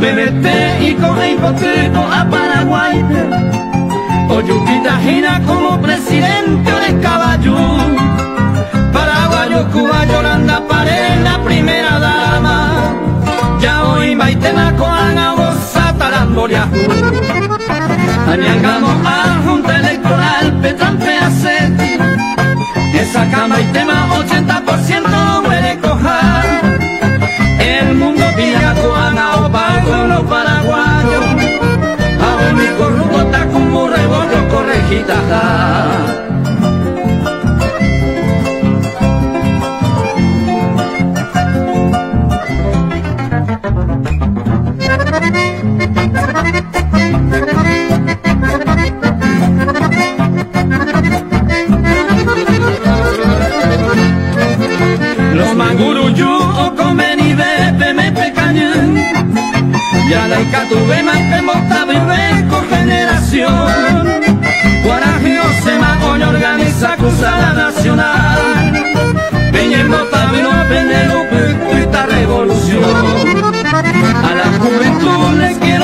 PBT y con hipoteco a Paraguay. O Yupita Gina como presidente de caballo. Paraguayo, Cuba, Yolanda Pared, la primera dama. Ya hoy Maitena Coana, Bosata, Lamboria. Añangamos a Junta Electoral, Petran Peaceti. Esa cama y tema 80% El mundo pilla Coana o los paraguayos. A mi corrupto está como rebollo correjita. Los manguruyú Jalaikatu bemaite mota bibeko generación. Guarajiosema oña organiza cruzada nacional. Peña en mota vino peña en revolución. A la juventud les quiero